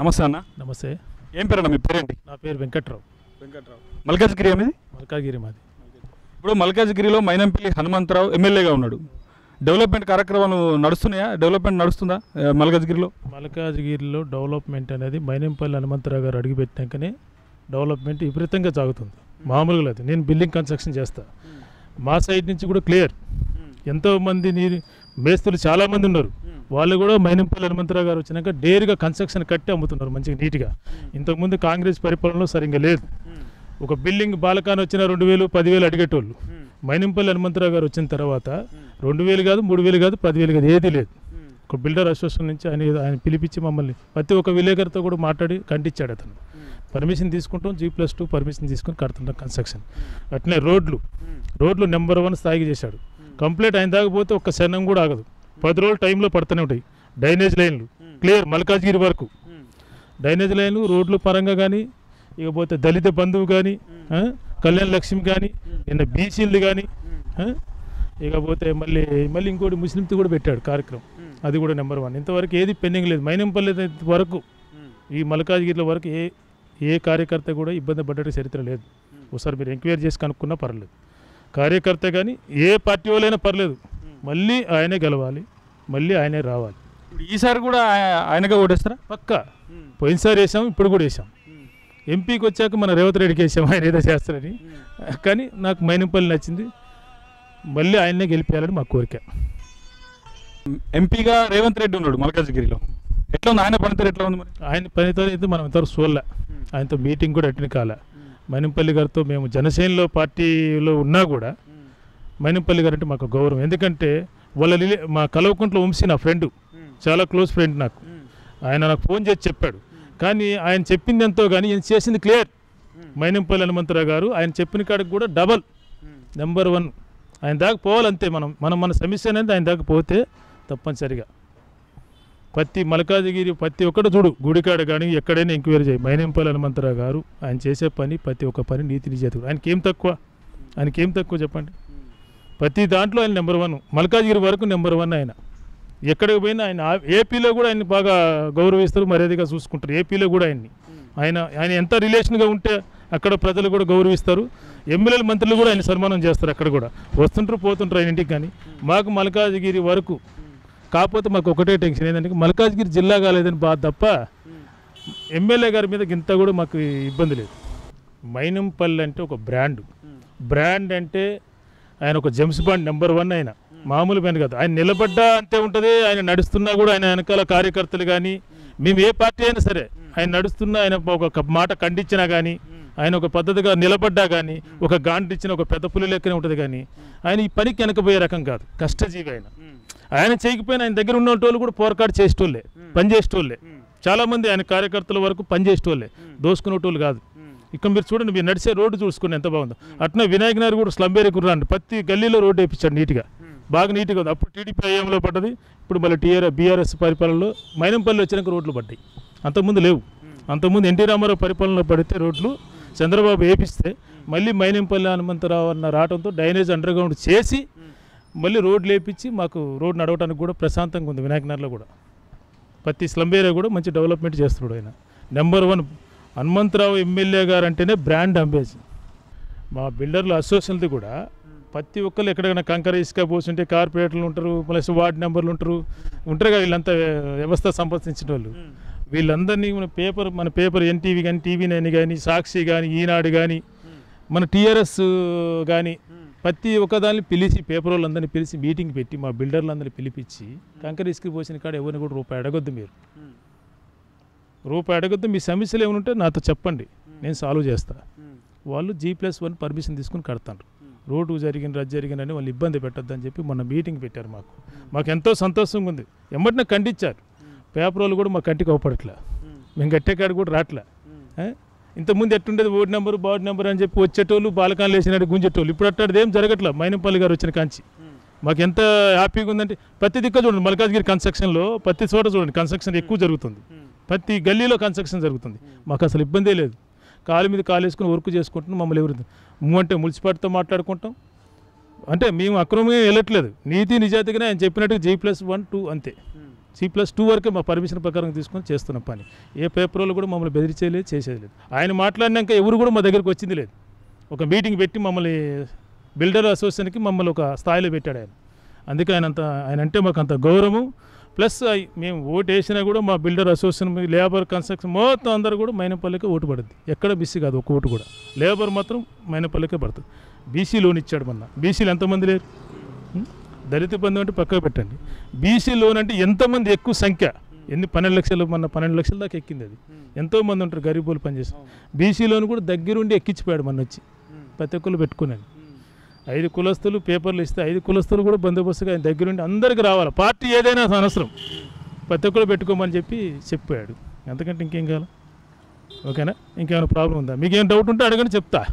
నమస్తే అన్న. నమస్తే. ఏం పేరు అన్న మీ పేరేంటి? నా పేరు వెంకట్రావు. వెంకట్రావు. మల్కాజ్గిరి అనేది మల్కాగిరి మాది. ఇప్పుడు మల్కాజ్గిరిలో మైనంపల్లి హనుమంతరావు ఎమ్మెల్యేగా ఉన్నాడు. డెవలప్మెంట్ కార్యక్రమాలు నడుస్తున్నాయా? డెవలప్మెంట్ నడుస్తుందా మల్కాజ్గిరిలో? మల్కాజ్గిరిలో డెవలప్మెంట్ అనేది మైనంపల్లి హనుమంతరావు గారు అడుగుపెట్టినాకనే డెవలప్మెంట్ విపరీతంగా సాగుతుంది. మామూలుగా లేదు. నేను బిల్డింగ్ కన్స్ట్రక్షన్ చేస్తా. మా సైడ్ నుంచి కూడా క్లియర్. ఎంతో మంది నీరు మేస్తులు చాలా మంది ఉన్నారు వాళ్ళు కూడా మైనంపల్లి హనుమంతరావు గారు వచ్చినాక డేరుగా కన్స్ట్రక్షన్ కట్టి అమ్ముతున్నారు మంచిగా నీట్గా. ఇంతకుముందు కాంగ్రెస్ పరిపాలనలో సరిగ్గా లేదు. ఒక బిల్డింగ్ బాలకాన్ వచ్చిన రెండు వేలు పదివేలు అడిగేటోళ్ళు. మైనంపల్లి హనుమంతరావు గారు వచ్చిన తర్వాత రెండు వేలు కాదు మూడు వేలు కాదు పదివేలు కాదు ఏది లేదు. ఒక బిల్డర్ అసోసియేషన్ నుంచి ఆయన ఆయన పిలిపించి మమ్మల్ని ప్రతి ఒక్క విలేకరితో కూడా మాట్లాడి కంటించాడు అతను. పర్మిషన్ తీసుకుంటాం జీ ప్లస్ టూ పర్మిషన్ తీసుకొని కడుతుంటాం కన్స్ట్రక్షన్. అట్లనే రోడ్లు. రోడ్లు నెంబర్ వన్ స్థాయికి చేశాడు. కంప్లీట్ అయిన దాకా పోతే ఒక్క శనం కూడా ఆగదు. పది రోజులు టైంలో పడుతూనే ఉంటాయి. డ్రైనేజ్ లైన్లు. క్లియర్ మల్కాజ్గిరి వరకు. డ్రైనేజ్ లైన్లు రోడ్లు పరంగా కానీ ఇకపోతే దళిత బంధువు కానీ కళ్యాణ లక్ష్మి కానీ నిన్న బీసీలు కానీ ఇకపోతే మళ్ళీ మళ్ళీ ఇంకోటి ముస్లింది కూడా పెట్టాడు కార్యక్రమం. అది కూడా నెంబర్ వన్. ఇంతవరకు ఏది పెండింగ్ లేదు. మైనంపల్లి వరకు ఈ మల్కాజ్గిరిలో వరకు ఏ ఏ కార్యకర్త కూడా ఇబ్బంది పడ్డ చరిత్ర లేదు. ఒకసారి మీరు ఎంక్వైరీ చేసి కనుక్కున్నా పర్లేదు. కార్యకర్త కానీ ఏ పార్టీ వాళ్ళైనా పర్లేదు. మళ్ళీ ఆయనే గెలవాలి మళ్ళీ ఆయనే రావాలి. ఇప్పుడు ఈసారి కూడా ఆయ- ఆయనగా ఓటేస్తారా? పక్కా. పోయినసారి వేసాం ఇప్పుడు కూడా వేసాం. ఎంపీకి వచ్చాక మన రేవంత్ రెడ్డికి వేసాం ఆయన ఏదో చేస్తారని. కానీ నాకు మైనంపల్లి నచ్చింది. మళ్ళీ ఆయన్నే గెలిపేయాలని మా కోరిక. ఎంపీగా రేవంత్ రెడ్డి ఉన్నాడు మల్కాజ్గిరిలో. ఎట్లా ఉంది? ఆయన పనితీరు ఎట్లా ఉంది మరి? ఆయన పనితో అయితే మనం ఇంతవరకు చూడలే. ఆయనతో మీటింగ్ కూడా అటెండ్ కాలే. మైనంపల్లి గారితో మేము జనసేనలో పార్టీలో ఉన్నా కూడా మైనంపల్లి గారు అంటే మాకు గౌరవం. ఎందుకంటే వాళ్ళ రిలే మా కలవకుంట్ల వంశీ నా ఫ్రెండ్. చాలా క్లోజ్ ఫ్రెండ్ నాకు. ఆయన నాకు ఫోన్ చేసి చెప్పాడు. కానీ ఆయన చెప్పింది ఎంతో కానీ ఈయన చేసింది క్లియర్. మైనంపల్లి హనుమంతరావు గారు ఆయన చెప్పిన కాడికి కూడా డబల్. Number one. ఆయన దాకా పోవాలంతే మనం. మనం మన సమస్య అనేది ఆయన దాకా పోతే తప్పనిసరిగా. ప్రతి మల్కాజిగిరి ప్రతి ఒక్కటి చూడు గుడికాడ కానీ ఎక్కడైనా ఎంక్వైరీ చేయి. మైనంపల్లి హనుమంతరావు గారు ఆయన చేసే పని ప్రతి ఒక్క పని నీతి నిజేతుడు ఆయనకి ఏం తక్కువ? ఆయనకి ఏం తక్కువ చెప్పండి? ప్రతి దాంట్లో ఆయన నెంబర్ వన్ మల్కాజిగిరి వరకు నెంబర్ వన్ ఆయన. ఎక్కడికి పోయినా ఆయన ఏపీలో కూడా ఆయన బాగా గౌరవిస్తారు మర్యాదగా చూసుకుంటారు. ఏపీలో కూడా ఆయన్ని. ఆయన ఆయన ఎంత రిలేషన్గా ఉంటే అక్కడ ప్రజలు కూడా గౌరవిస్తారు. ఎమ్మెల్యేలు మంత్రులు కూడా ఆయన సన్మానం చేస్తారు అక్కడ కూడా. వస్తుంటారు పోతుంటారు ఆయన ఇంటికి కానీ మాకు మల్కాజిగిరి వరకు కాకపోతే మాకు ఒకటే టెన్షన్ ఏంటంటే మల్కాజ్గిరి జిల్లా కాలేదని బాధ తప్ప ఎమ్మెల్యే గారి మీద ఇంత కూడా మాకు ఇబ్బంది లేదు. మైనంపల్లి అంటే ఒక బ్రాండ్. బ్రాండ్ అంటే ఆయన ఒక జెమ్స్ బాండ్ నెంబర్ వన్ ఆయన. మామూలు పని కాదు. ఆయన నిలబడ్డా అంతే ఉంటుంది ఆయన నడుస్తున్నా కూడా ఆయన వెనకాల కార్యకర్తలు కానీ మేము ఏ పార్టీ అయినా సరే ఆయన నడుస్తున్నా ఆయన ఒక మాట ఖండించినా కానీ ఆయన ఒక పద్ధతిగా నిలబడ్డా కానీ ఒక గాంట్ ఒక పెద్ద పులి లెక్కనే ఉంటుంది కానీ ఆయన ఈ పనికి వెనకపోయే రకం కాదు. కష్టజీవి ఆయన. ఆయన చేయకపోయినా ఆయన దగ్గర ఉన్న వాళ్ళు కూడా పోరకాడు చేసేటోళ్ళే పని చేసేటోళ్ళే. చాలా మంది ఆయన కార్యకర్తల వరకు పని చేసేటోళ్ళే దోసుకునేటోళ్ళు కాదు. ఇక్కడ మీరు చూడండి మీరు నడిచే రోడ్డు చూసుకుని ఎంత బాగుందో. అట్నే వినాయక నగర్ కూడా స్లంబేరి కుర్రాండి ప్రతి గల్లీలో రోడ్డు వేయించాడు నీట్గా. బాగా నీట్గా ఉంది. అప్పుడు టీడీపీ ఐఎంలో పడ్డది ఇప్పుడు మళ్ళీ టీఆర్ బీఆర్ఎస్ పరిపాలనలో మైనంపల్లి వచ్చినాక రోడ్లు పడ్డాయి. అంతకుముందు లేవు. అంతకుముందు ఎన్టీ రామారావు పరిపాలనలో పడితే రోడ్లు చంద్రబాబు వేపిస్తే మళ్ళీ మైనంపల్లి హనుమంతరావు అన్న రావడంతో డ్రైనేజ్ అండర్ గ్రౌండ్ చేసి మళ్ళీ రోడ్లు వేపించి మాకు రోడ్ నడవడానికి కూడా ప్రశాంతంగా ఉంది వినాయక నగర్లో కూడా. ప్రతి స్లమ్ ఏరియా కూడా మంచి డెవలప్మెంట్ చేస్తున్నాడు ఆయన. నెంబర్ వన్ హనుమంతరావు ఎమ్మెల్యే గారు అంటేనే బ్రాండ్ అంబేజ్ మా బిల్డర్లు అసోసియేషన్ది కూడా ప్రతి ఒక్కరు ఎక్కడైనా కంకర ఇసుక పోస్తుంటే కార్పొరేటర్లు ఉంటారు ప్లస్ వార్డు నెంబర్లు ఉంటారు. ఉంటారు కదా వీళ్ళంతా వ్యవస్థ సంపాదించిన వాళ్ళు. వీళ్ళందరినీ మన పేపర్ మన పేపర్ ఎన్టీవీ కానీ టీవీ నైన్ కానీ సాక్షి కానీ ఈనాడు కానీ మన టీఆర్ఎస్ కానీ ప్రతి ఒక్కదాన్ని పిలిచి పేపర్ వాళ్ళందరినీ పిలిచి మీటింగ్ పెట్టి మా బిల్డర్లందరినీ పిలిపించి కంకర ఇసుక పోసిన కాడ ఎవరిని కూడా రూపాయి అడగొద్దు మీరు. రూపాయి అడగొద్దు మీ సమస్యలు ఏమైనా ఉంటే నాతో చెప్పండి. నేను సాల్వ్ చేస్తా. వాళ్ళు జీ ప్లస్ వన్ పర్మిషన్ తీసుకుని కడతారు రోడ్డు జరిగిన రద్దు జరిగిందని వాళ్ళు ఇబ్బంది పెట్టొద్దని చెప్పి మొన్న మీటింగ్ పెట్టారు మాకు. మాకు ఎంతో సంతోషంగా ఉంది. ఎమ్మటినే ఖండించారు పేపర్ వాళ్ళు కూడా మా కంటికి అవపడట్లే మేము. కట్టే కాడ ఏ? ఇంతకుముందు ఎట్టుండేది ఓడి నెంబర్ బాడీ నెంబర్ అని చెప్పి వచ్చేటోళ్ళు బాలకాలు వేసినట్టు గుంజేటోళ్ళు. ఇప్పుడు అట్టాడిది ఏం జరగట్లే? మైనంపల్లి గారు వచ్చిన కాంచి. మాకు ఎంత హ్యాపీగా ఉందంటే ప్రతి దిక్క చూడండి మల్కాజ్గిరి కన్స్ట్రక్షన్లో ప్రతి చోట చూడండి కన్స్ట్రక్షన్ ఎక్కువ జరుగుతుంది. ప్రతి గల్లీలో కన్స్ట్రక్షన్ జరుగుతుంది. మాకు అసలు ఇబ్బందే లేదు. కాలు మీద కాలు వేసుకుని వర్క్ చేసుకుంటున్నాం మమ్మల్ని ఎవరు అంటే మున్సిపాలిటీతో మాట్లాడుకుంటాం. అంటే మేము అక్రమంగా వెళ్ళట్లేదు. నీతి నిజాయితీగానే ఆయన చెప్పినట్టు జీ ప్లస్ వన్ టూ అంతే. సి ప్లస్ టూ వరకే మా పర్మిషన్ ప్రకారం తీసుకొని చేస్తున్న పని. ఏ పేపర్లో కూడా మమ్మల్ని బెదిరించేయలేదు చేసేది లేదు ఆయన మాట్లాడినాక ఎవరు కూడా మా దగ్గరికి వచ్చింది లేదు. ఒక మీటింగ్ పెట్టి మమ్మల్ని బిల్డర్ అసోసియేషన్కి మమ్మల్ని ఒక స్థాయిలో పెట్టాడు ఆయన. అందుకే ఆయన అంత ఆయన అంటే మాకు అంత గౌరవం ప్లస్ మేము ఓటు వేసినా కూడా మా బిల్డర్ అసోసియేషన్ లేబర్ కన్స్ట్రక్షన్ మొత్తం అందరూ కూడా మైనపల్లికే ఓటు పడుద్ది ఎక్కడ బీసీ కాదు ఒక ఓటు కూడా. లేబర్ మాత్రం మైనపల్లికే పడుతుంది. బీసీ లోన్ ఇచ్చాడు మొన్న. బీసీలు ఎంతమంది లేరు? దళిత బంధు అంటే పక్కకు పెట్టండి. బీసీ లోన్ అంటే ఎంతమంది ఎక్కువ సంఖ్య? ఎన్ని? పన్నెండు లక్షలు మొన్న పన్నెండు లక్షల దాకా ఎక్కింది అది. ఎంతో మంది ఉంటారు గరీబులు పనిచేసి. బీసీ లోన్ కూడా దగ్గరుండి ఎక్కించిపోయాడు మొన్న వచ్చి. ప్రతి ఒక్కరు పెట్టుకున్నాను ఐదు కులస్తులు పేపర్లు ఇస్తే ఐదు కులస్తులు కూడా బందోబస్తుగా ఆయన దగ్గరుండి అందరికి రావాలి. పార్టీ ఏదైనా అనవసరం. ప్రతి ఒక్కరు పెట్టుకోమని చెప్పి చెప్పాడు. ఎంతకంటే ఇంకేం కావాలి? ఓకేనా? ఇంకేమైనా ప్రాబ్లం ఉందా? మీకేం డౌట్ ఉంటే అడగండి చెప్తా.